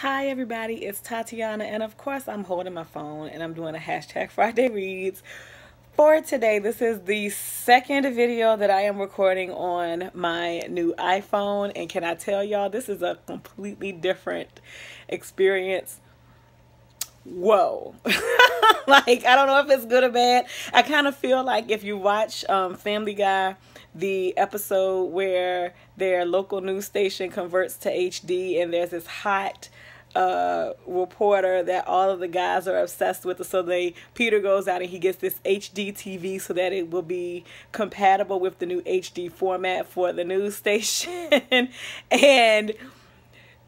Hi everybody, it's Tatiana and of course I'm holding my phone and I'm doing a hashtag Friday Reads. For today, this is the second video that I am recording on my new iPhone and can I tell y'all this is a completely different experience. Whoa. like I don't know if it's good or bad. I kind of feel like if you watch um, Family Guy the episode where their local news station converts to HD and there's this hot uh, reporter that all of the guys are obsessed with. So they Peter goes out and he gets this HD TV so that it will be compatible with the new HD format for the news station. and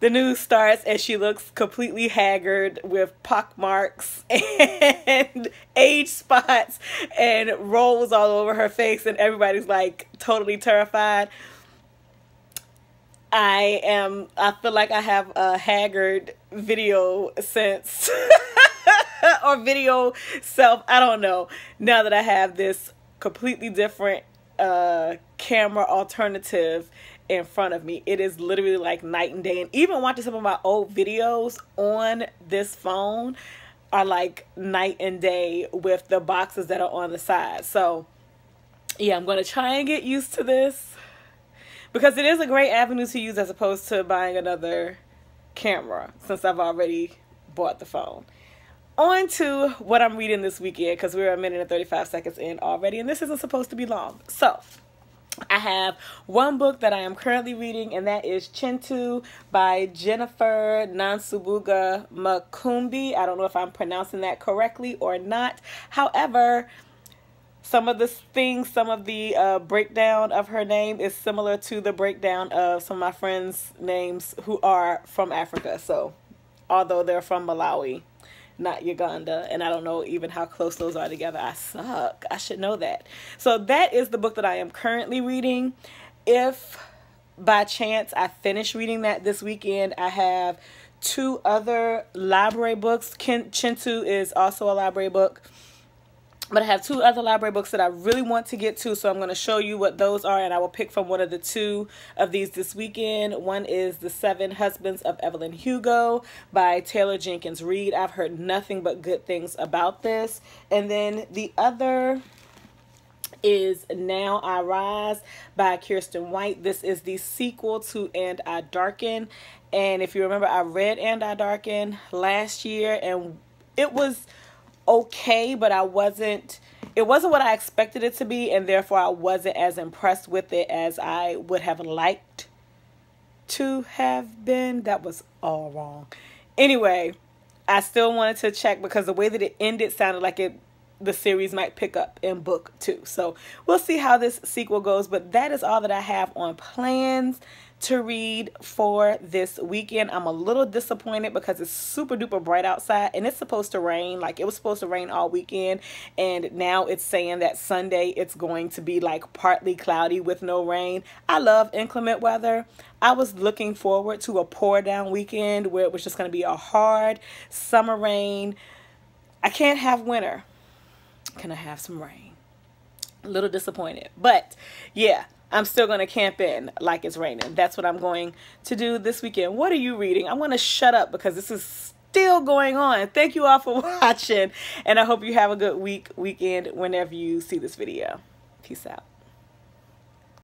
the news starts and she looks completely haggard with pock marks and age spots and rolls all over her face and everybody's like totally terrified. I am I feel like I have a haggard video sense or video self, I don't know. Now that I have this completely different uh camera alternative in front of me. It is literally like night and day. And even watching some of my old videos on this phone are like night and day with the boxes that are on the side. So yeah, I'm going to try and get used to this because it is a great avenue to use as opposed to buying another camera since I've already bought the phone. On to what I'm reading this weekend because we're a minute and 35 seconds in already and this isn't supposed to be long. So I have one book that I am currently reading, and that is Kintu by Jennifer Nansubuga Makumbi. I don't know if I'm pronouncing that correctly or not. However, some of the things, some of the uh, breakdown of her name is similar to the breakdown of some of my friends' names who are from Africa. So, although they're from Malawi, not Uganda. And I don't know even how close those are together. I suck. I should know that. So that is the book that I am currently reading. If by chance I finish reading that this weekend, I have two other library books. Kintu is also a library book but I have two other library books that I really want to get to, so I'm going to show you what those are, and I will pick from one of the two of these this weekend. One is The Seven Husbands of Evelyn Hugo by Taylor Jenkins Reid. I've heard nothing but good things about this. And then the other is Now I Rise by Kiersten White. This is the sequel to And I Darken. And if you remember, I read And I Darken last year, and it was okay, but I wasn't it wasn't what I expected it to be and therefore I wasn't as impressed with it as I would have liked to have been. That was all wrong. Anyway, I still wanted to check because the way that it ended sounded like it the series might pick up in book two. So we'll see how this sequel goes. But that is all that I have on plans to read for this weekend. I'm a little disappointed because it's super duper bright outside and it's supposed to rain. Like it was supposed to rain all weekend and now it's saying that Sunday it's going to be like partly cloudy with no rain. I love inclement weather. I was looking forward to a pour down weekend where it was just going to be a hard summer rain. I can't have winter. Can I have some rain? A little disappointed. But yeah, I'm still going to camp in like it's raining. That's what I'm going to do this weekend. What are you reading? I'm going to shut up because this is still going on. Thank you all for watching. And I hope you have a good week, weekend, whenever you see this video. Peace out.